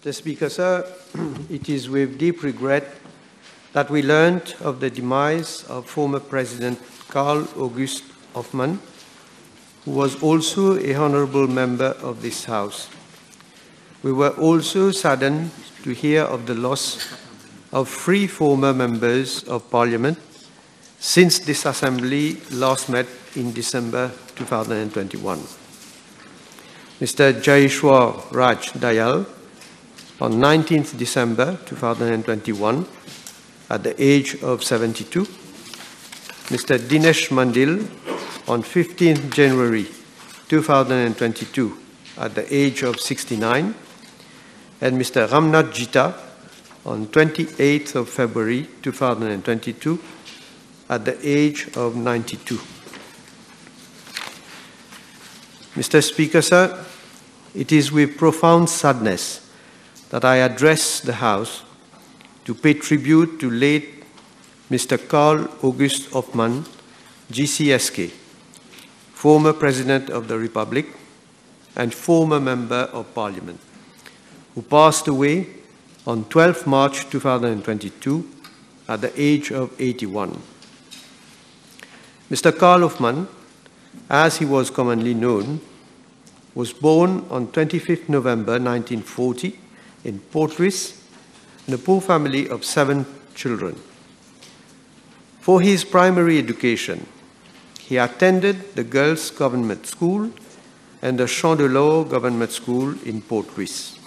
Mr. Speaker, sir, it is with deep regret that we learned of the demise of former President Karl August Offmann, who was also a honorable member of this House. We were also saddened to hear of the loss of three former members of Parliament since this Assembly last met in December 2021. Mr. Jayeshwar Raj Dayal, on 19th December 2021, at the age of 72. Mr. Dinesh Mundil, on 15th January 2022, at the age of 69. And Mr. Ramnath Jeetah, on 28th of February 2022, at the age of 92. Mr. Speaker, sir, it is with profound sadness that I address the House to pay tribute to late Mr. Karl August Offmann, GCSK, former President of the Republic and former Member of Parliament, who passed away on 12 March 2022 at the age of 81. Mr. Karl Offmann, as he was commonly known, was born on 25 November 1940 in Port Louis in a poor family of seven children. For his primary education, he attended the Girls' Government School and the Chandeleur Government School in Port Louis.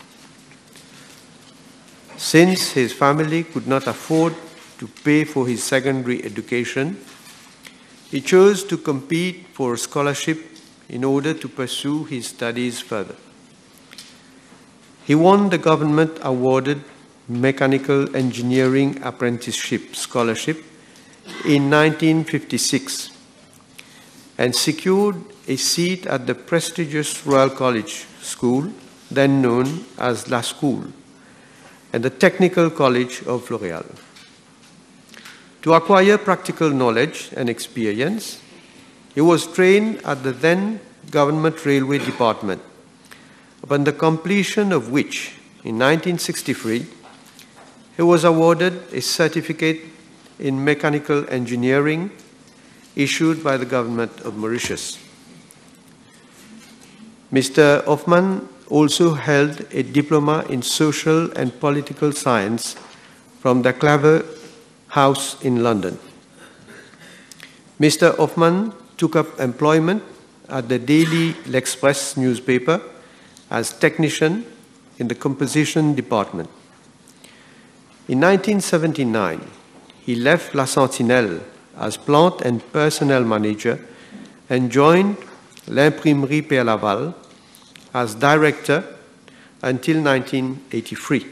Since his family could not afford to pay for his secondary education, he chose to compete for a scholarship in order to pursue his studies further. He won the government awarded Mechanical Engineering Apprenticeship Scholarship in 1956 and secured a seat at the prestigious Royal College School, then known as La School, and the Technical College of L'Oréal. To acquire practical knowledge and experience, he was trained at the then Government Railway Department, upon the completion of which, in 1963, he was awarded a certificate in mechanical engineering issued by the government of Mauritius. Mr. Offmann also held a diploma in social and political science from the Claver House in London. Mr. Offmann took up employment at the Daily L'Express newspaper as technician in the composition department. In 1979, he left La Sentinelle as plant and personnel manager and joined l'Imprimerie Père Laval as director until 1983.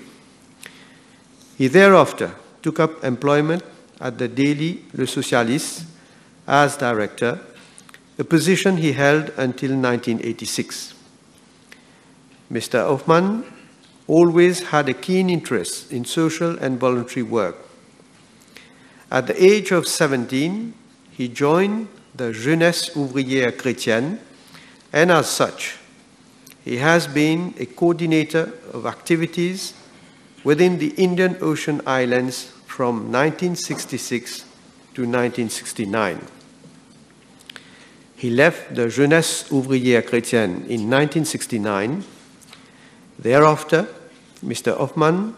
He thereafter took up employment at the Daily Le Socialiste as director, a position he held until 1986. Mr. Offmann always had a keen interest in social and voluntary work. At the age of 17, he joined the Jeunesse Ouvrière Chrétienne, and as such, he has been a coordinator of activities within the Indian Ocean Islands from 1966 to 1969. He left the Jeunesse Ouvrière Chrétienne in 1969. Thereafter, Mr. Offmann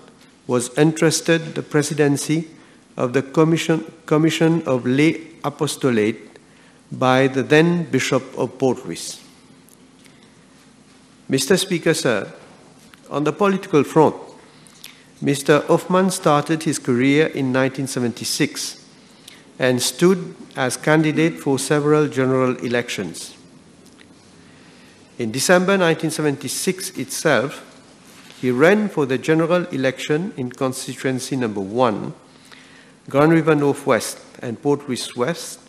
was entrusted the presidency of the Commission, Commission of Lay Apostolate by the then Bishop of Port Louis. Mr. Speaker, sir, on the political front, Mr. Offmann started his career in 1976 and stood as candidate for several general elections. In December 1976 itself, he ran for the general election in constituency number one, Grand River Northwest and Port Louis West,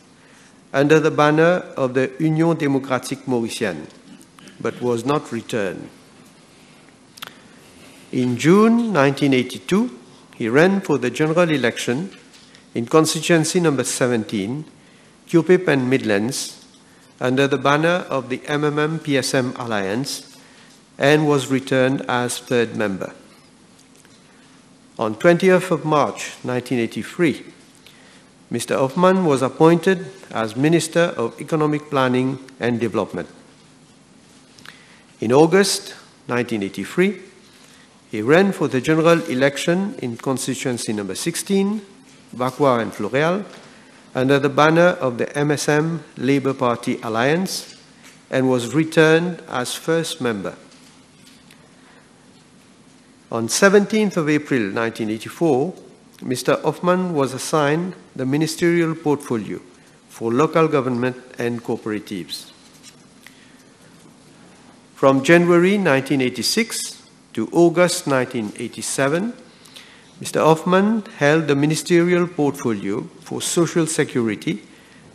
under the banner of the Union Démocratique Mauricienne, but was not returned. In June 1982, he ran for the general election in constituency number 17, Curepipe and Midlands, under the banner of the MMM PSM Alliance, and was returned as third member. On 20th of March 1983, Mr. Offmann was appointed as Minister of Economic Planning and Development. In August 1983, he ran for the general election in constituency number 16, Vacoas and Floréal, under the banner of the MSM Labour Party Alliance and was returned as first member. On 17th of April 1984, Mr. Offmann was assigned the ministerial portfolio for local government and cooperatives. From January 1986 to August 1987, Mr. Offmann held the ministerial portfolio for social security,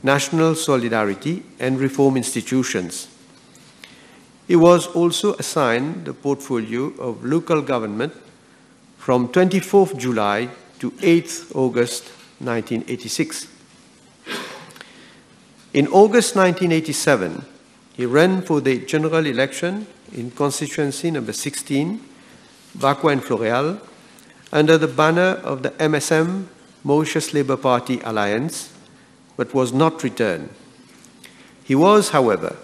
national solidarity, and reform institutions. He was also assigned the portfolio of local government from 24th July to 8th August 1986. In August 1987, he ran for the general election in constituency number 16, Vacoas and Floréal, under the banner of the MSM Mauritius Labour Party Alliance, but was not returned. He was, however,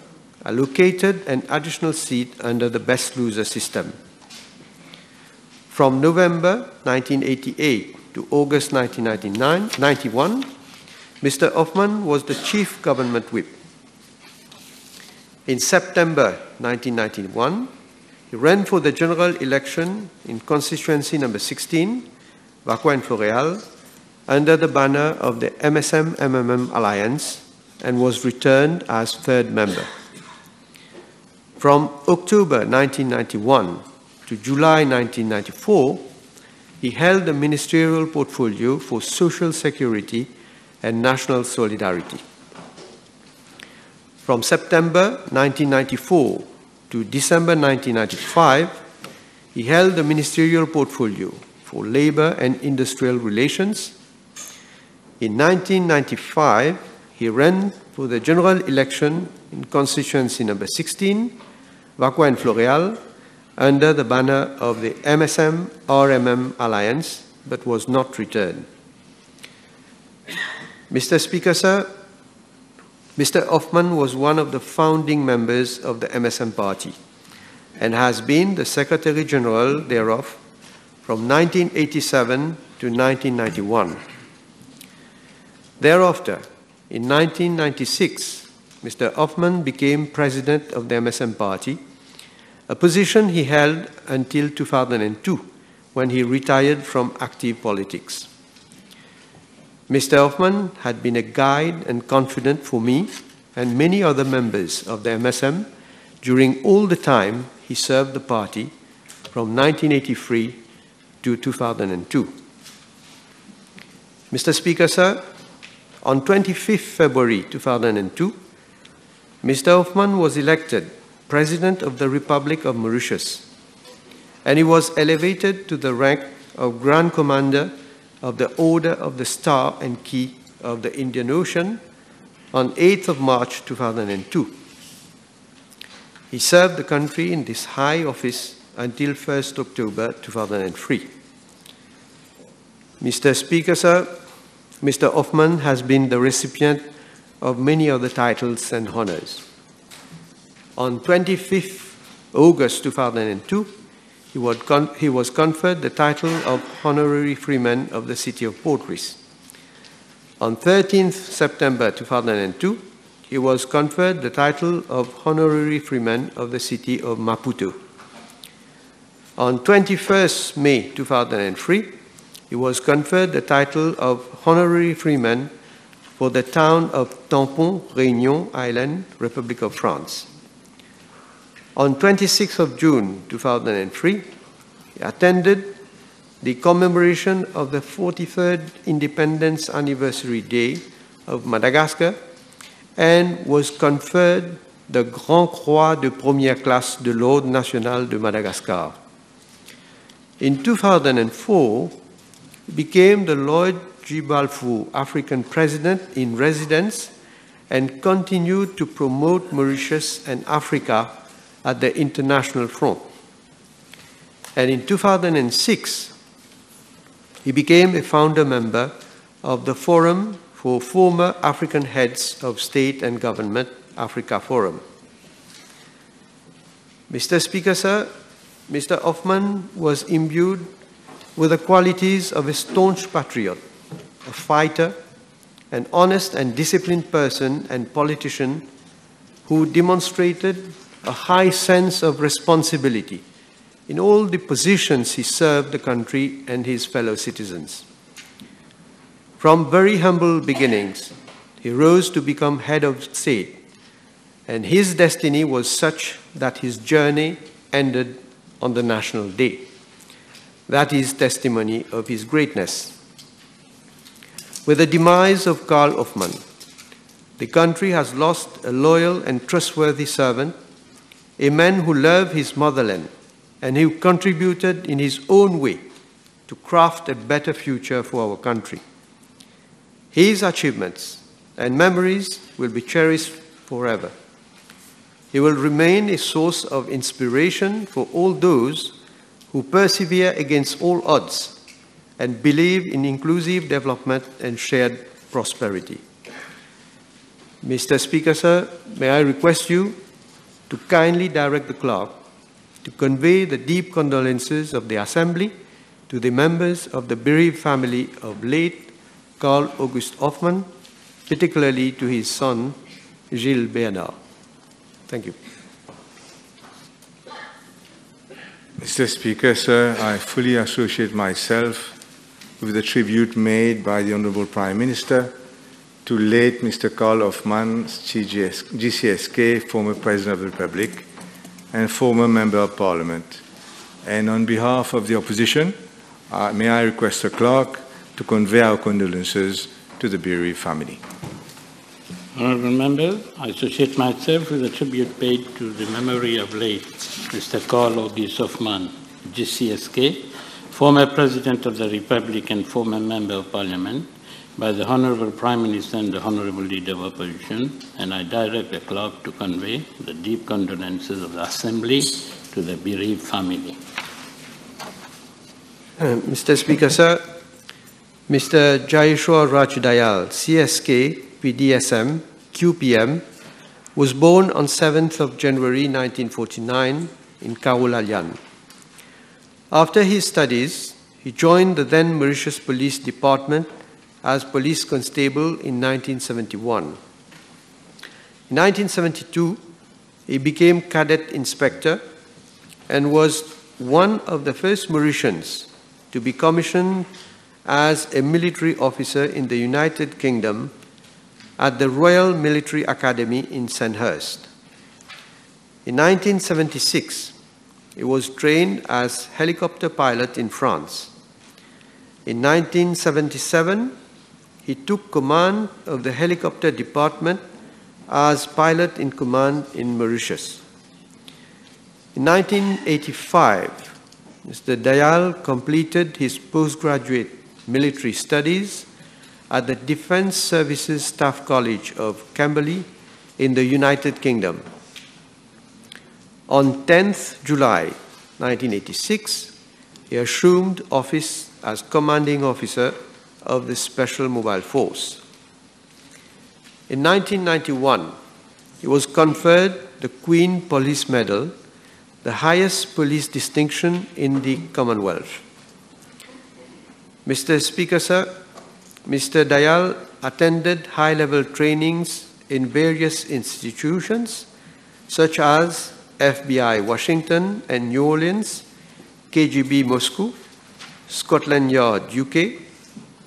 allocated an additional seat under the best loser system. From November 1988 to August 1991, Mr. Offmann was the chief government whip. In September 1991, he ran for the general election in constituency number 16, Vacoas and Floréal, under the banner of the MSM-MMM Alliance and was returned as third member. From October 1991 to July 1994, he held the ministerial portfolio for social security and national solidarity. From September 1994 to December 1995, he held the ministerial portfolio for labor and industrial relations. In 1995, he ran for the general election in constituency number 16, Vacoas and Floréal, under the banner of the MSM RMM Alliance, but was not returned. Mr. Speaker, sir, Mr. Offmann was one of the founding members of the MSM party and has been the Secretary General thereof from 1987 to 1991. Thereafter, in 1996, Mr. Offmann became President of the MSM party, a position he held until 2002 when he retired from active politics. Mr. Offmann had been a guide and confidant for me and many other members of the MSM during all the time he served the party from 1983 to 2002. Mr. Speaker, sir, on 25th February 2002, Mr. Offmann was elected President of the Republic of Mauritius, and he was elevated to the rank of Grand Commander of the Order of the Star and Key of the Indian Ocean on 8th of March 2002. He served the country in this high office until 1st October 2003. Mr. Speaker, sir, Mr. Offmann has been the recipient of many other titles and honors. On 25th August 2002, he was, he was conferred the title of Honorary Freeman of the City of Port Louis. On 13th September 2002, he was conferred the title of Honorary Freeman of the City of Maputo. On 21st May 2003, he was conferred the title of Honorary Freeman for the town of Tampon, Réunion Island, Republic of France. On 26th of June 2003, he attended the commemoration of the 43rd Independence Anniversary Day of Madagascar and was conferred the Grand Croix de Première Classe de l'Ordre National de Madagascar. In 2004, he became the Lloyd G. Balfour African President in Residence and continued to promote Mauritius and Africa at the international front. And in 2006, he became a founder member of the Forum for Former African Heads of State and Government, Africa Forum. Mr. Speaker, sir, Mr. Offmann was imbued with the qualities of a staunch patriot, a fighter, an honest and disciplined person and politician who demonstrated a high sense of responsibility in all the positions he served the country and his fellow citizens. From very humble beginnings, he rose to become head of state, and his destiny was such that his journey ended on the National Day. That is testimony of his greatness. With the demise of Karl Offmann, the country has lost a loyal and trustworthy servant, a man who loved his motherland and who contributed in his own way to craft a better future for our country. His achievements and memories will be cherished forever. He will remain a source of inspiration for all those who persevere against all odds and believe in inclusive development and shared prosperity. Mr. Speaker, sir, may I request you to kindly direct the clerk to convey the deep condolences of the Assembly to the members of the bereaved family of late Karl August Offmann, particularly to his son, Gilles Bernard. Thank you. Mr. Speaker, sir, I fully associate myself with the tribute made by the Honorable Prime Minister to late Mr. Karl Offmann, GCSK, former President of the Republic and former Member of Parliament. And on behalf of the opposition, uh, may I request the clerk to convey our condolences to the bereaved family. Honourable members, I associate myself with the tribute paid to the memory of late Mr. Karl August Offmann, GCSK, former President of the Republic and former Member of Parliament, by the Honourable Prime Minister and the Honourable Leader of Opposition, and I direct the clerk to convey the deep condolences of the Assembly to the bereaved family. Uh, Mr. Speaker, sir, Mr. Jayeshwar Rajdayal, CSK, PDSM, QPM, was born on 7th of January 1949 in Kaulalian. After his studies, he joined the then Mauritius Police Department as police constable in 1971. In 1972, he became cadet inspector and was one of the first Mauritians to be commissioned as a military officer in the United Kingdom at the Royal Military Academy in Sandhurst. In 1976, he was trained as helicopter pilot in France. In 1977, he took command of the helicopter department as pilot in command in Mauritius. In 1985, Mr. Dayal completed his postgraduate military studies at the Defense Services Staff College of Camberley in the United Kingdom. On 10th July 1986, he assumed office as commanding officer of the Special Mobile Force. In 1991, he was conferred the Queen Police Medal, the highest police distinction in the Commonwealth. Mr. Speaker, sir, Mr. Dayal attended high-level trainings in various institutions such as FBI Washington and New Orleans, KGB Moscow, Scotland Yard UK,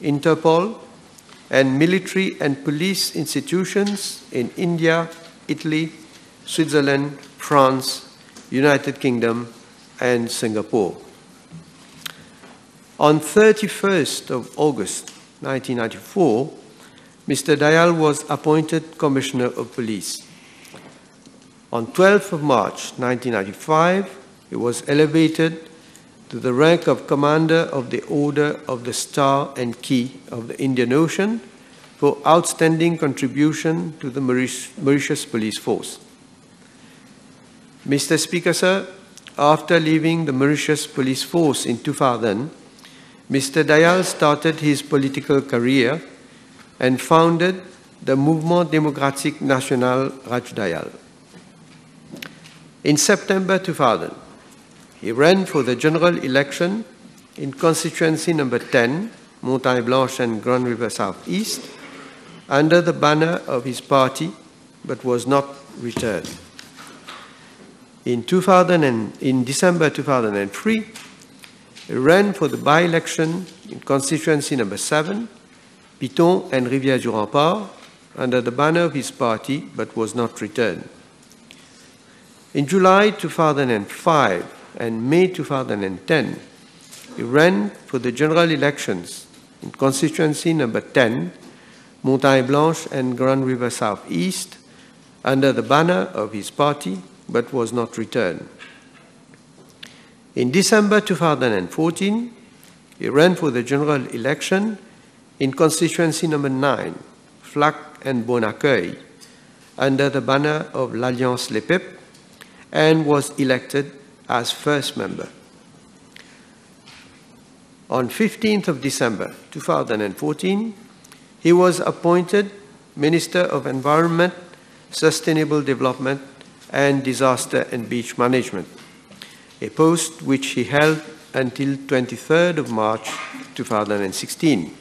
Interpol, and military and police institutions in India, Italy, Switzerland, France, United Kingdom, and Singapore. On 31st of August 1994, Mr. Dayal was appointed Commissioner of Police. On 12th of March 1995, he was elevated to the rank of Commander of the Order of the Star and Key of the Indian Ocean for outstanding contribution to the Mauritius Police Force. Mr. Speaker, sir, after leaving the Mauritius Police Force in 2000, Mr. Dayal started his political career and founded the Mouvement Démocratique National Raj Dayal. In September 2000, he ran for the general election in constituency number 10, Montagne Blanche and Grand River Southeast, under the banner of his party, but was not returned. In, 2000 and, in December 2003, he ran for the by-election in constituency number 7, Piton and Rivière du Rempart, under the banner of his party, but was not returned. In July 2005 and May 2010, he ran for the general elections in constituency number 10, Montagne Blanche and Grand River Southeast, under the banner of his party, but was not returned. In December 2014, he ran for the general election in constituency number 9, Flacq and Bon under the banner of l'Alliance Lepep, and was elected as first member. On 15th of December 2014, he was appointed Minister of Environment, Sustainable Development, and Disaster and Beach Management, a post which he held until 23rd of March 2016.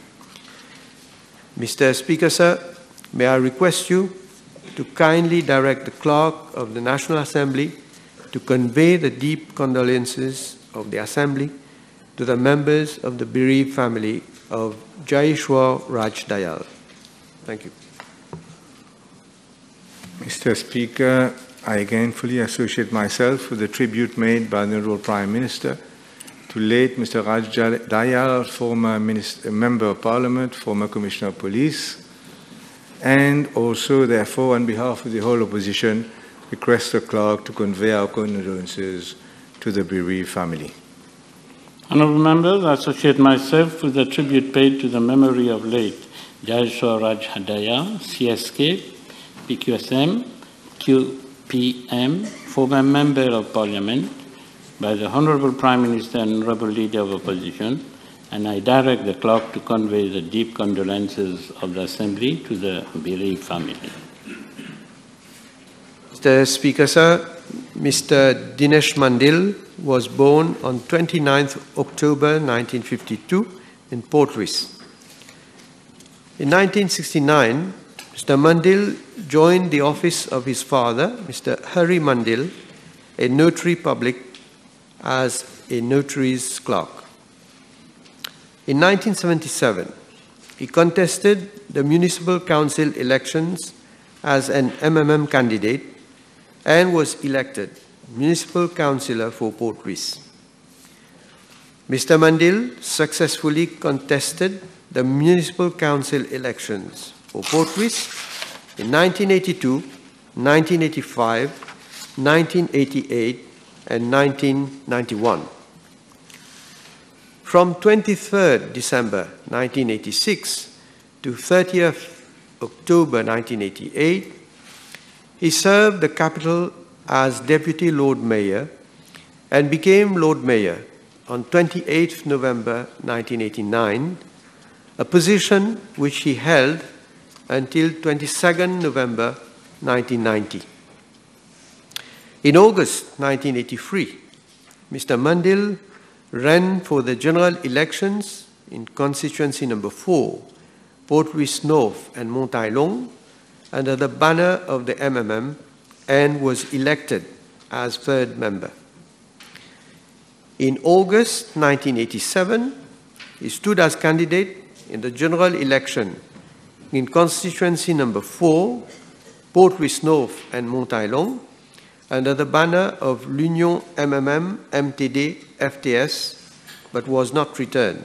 Mr. Speaker, sir, may I request you to kindly direct the clerk of the National Assembly to convey the deep condolences of the Assembly to the members of the bereaved family of Jaishwar Raj Dayal. Thank you. Mr. Speaker, I again fully associate myself with the tribute made by the Honorable Prime Minister to late Mr. Raj Dayal, former minister, member of Parliament, former Commissioner of Police, and also, therefore, on behalf of the whole opposition, request the clerk to convey our condolences to the bereaved family. Honorable members, I associate myself with the tribute paid to the memory of late Jaishwar Raj Hadaya, CSK, PQSM, QPM, former member of parliament, by the Honorable Prime Minister and Honorable Leader of Opposition, and I direct the clerk to convey the deep condolences of the Assembly to the bereaved family. Mr. Speaker, sir, Mr. Dinesh Mundil was born on 29th October 1952 in Port Louis. In 1969, Mr. Mundil joined the office of his father, Mr. Hari Mundil, a notary public, as a notary's clerk. In 1977, he contested the municipal council elections as an MMM candidate and was elected municipal councillor for Port Louis. Mr. Mundil successfully contested the municipal council elections for Port Louis in 1982, 1985, 1988, and 1991. From 23rd December 1986 to 30th October 1988, he served the capital as Deputy Lord Mayor and became Lord Mayor on 28 November 1989, a position which he held until 22 November 1990. In August 1983, Mr. Mundil ran for the general elections in constituency number 4, Port Louis North and Montagne Longue, under the banner of the MMM and was elected as third member. In August 1987, he stood as candidate in the general election in constituency number 4, Port Louis North and Montagne Longue, under the banner of l'Union MMM MTD FTS, but was not returned.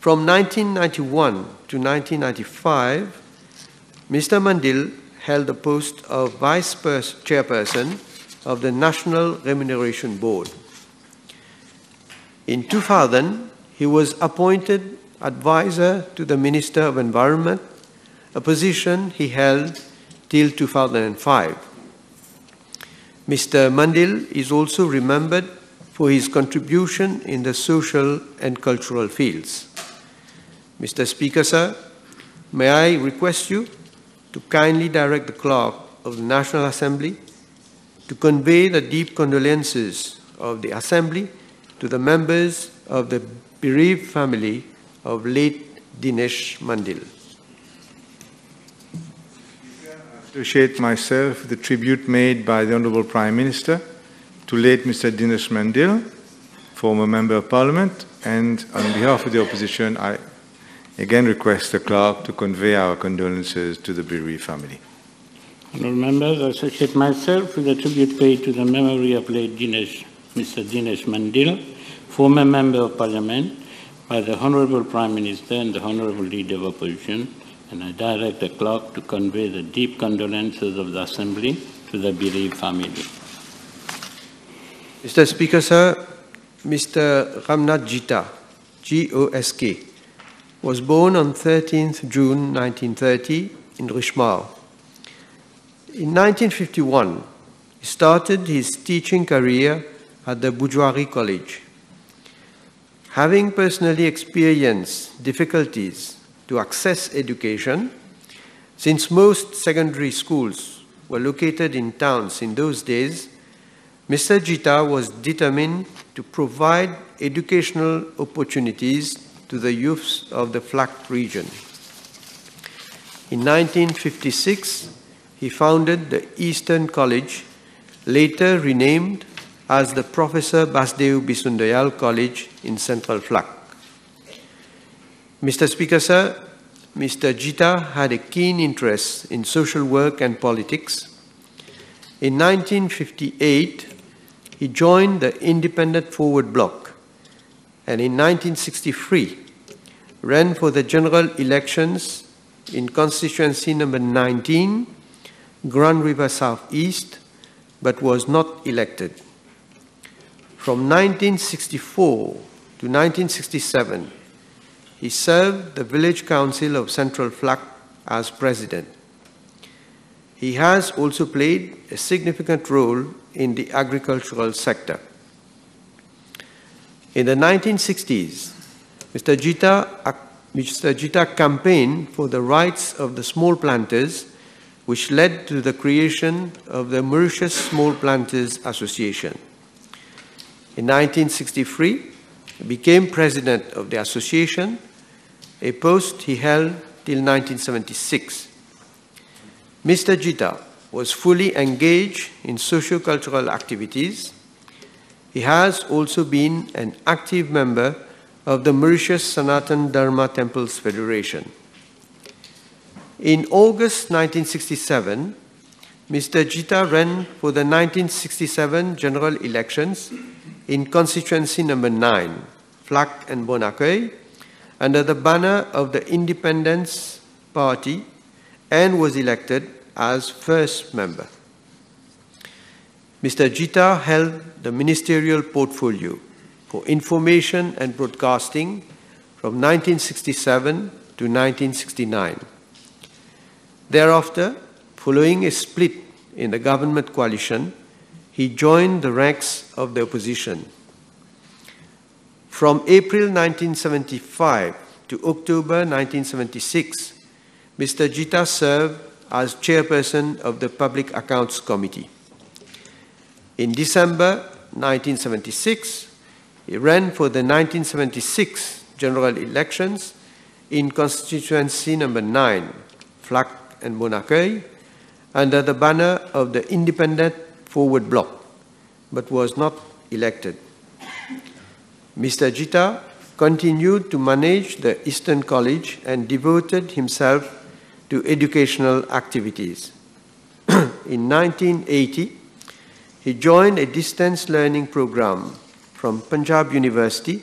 From 1991 to 1995, Mr. Mundil held the post of Vice Chairperson of the National Remuneration Board. In 2000, he was appointed advisor to the Minister of Environment, a position he held till 2005. Mr. Mundil is also remembered for his contribution in the social and cultural fields. Mr. Speaker, sir, may I request you to kindly direct the clerk of the National Assembly to convey the deep condolences of the Assembly to the members of the bereaved family of late Dinesh Mundil. Associate myself with the tribute made by the Honorable Prime Minister to late Mr. Dinesh Mundil, former Member of Parliament, and on behalf of the opposition, I again request the clerk to convey our condolences to the bereaved family. Honourable members, I associate myself with the tribute paid to the memory of late Dinesh, Mr. Dinesh Mundil, former Member of Parliament, by the Honourable Prime Minister and the Honourable Leader of Opposition, and I direct the clerk to convey the deep condolences of the Assembly to the bereaved family. Mr. Speaker, sir, Mr. Ramnath Jeetah, G-O-S-K, was born on 13th June 1930 in Rishmar. In 1951, he started his teaching career at the Bhujoharry College. Having personally experienced difficulties to access education, since most secondary schools were located in towns in those days, Mr. Jeetah was determined to provide educational opportunities to the youths of the Flacq region. In 1956, he founded the Eastern College, later renamed as the Professor Basdeo Bissoondoyal College in Central Flacq. Mr. Speaker, sir, Mr. Jeetah had a keen interest in social work and politics. In 1958, he joined the Independent Forward Bloc and in 1963 ran for the general elections in constituency number 19, Grand River South East, but was not elected. From 1964 to 1967, he served the village council of Central Flacq as president. He has also played a significant role in the agricultural sector. In the 1960s, Mr. Jeetah, uh, Mr. Jeetah campaigned for the rights of the small planters, which led to the creation of the Mauritius Small Planters Association. In 1963, he became president of the association, a post he held till 1976. Mr. Jeetah was fully engaged in socio-cultural activities. He has also been an active member of the Mauritius Sanatan Dharma Temples Federation. In August 1967, Mr. Jeetah ran for the 1967 general elections in constituency number 9, Flacq and Bon under the banner of the Independence Party and was elected as first member. Mr. Jeetah held the ministerial portfolio for information and broadcasting from 1967 to 1969. Thereafter, following a split in the government coalition, he joined the ranks of the opposition. From April 1975 to October 1976, Mr. Jeetah served as chairperson of the Public Accounts Committee. In December 1976, he ran for the 1976 general elections in constituency number 9, Flacq and Bon Accueil, under the banner of the Independent Forward Bloc, but was not elected. Mr. Jeetah continued to manage the Eastern College and devoted himself to educational activities. In 1980, he joined a distance learning program from Punjab University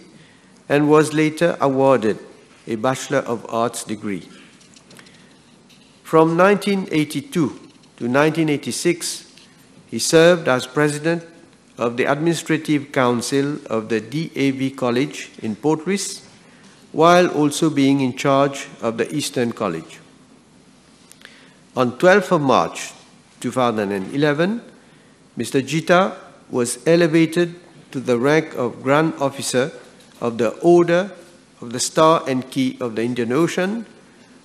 and was later awarded a Bachelor of Arts degree. From 1982 to 1986, he served as president of the Administrative Council of the DAV College in Port Louis, while also being in charge of the Eastern College. On 12th of March 2011, Mr. Jeetah was elevated to the rank of Grand Officer of the Order of the Star and Key of the Indian Ocean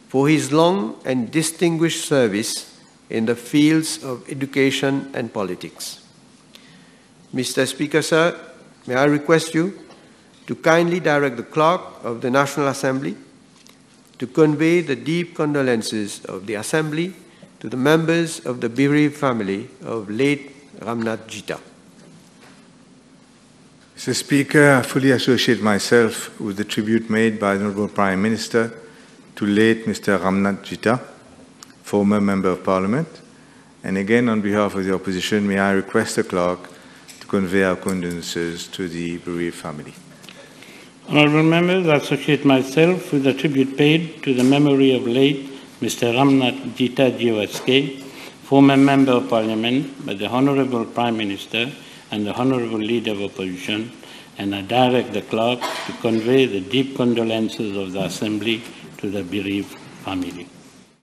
for his long and distinguished service in the fields of education and politics. Mr. Speaker, sir, may I request you to kindly direct the clerk of the National Assembly to convey the deep condolences of the Assembly to the members of the bereaved family of late Ramnath Jeetah. Mr. Speaker, I fully associate myself with the tribute made by the Honorable Prime Minister to late Mr. Ramnath Jeetah, former Member of Parliament. And again, on behalf of the opposition, may I request the clerk to convey our condolences to the bereaved family. Honorable members, I associate myself with the tribute paid to the memory of late Mr. Ramnath Jeetah GOSK, former Member of Parliament by the Honorable Prime Minister and the Honorable Leader of Opposition, and I direct the clerk to convey the deep condolences of the Assembly to the bereaved family.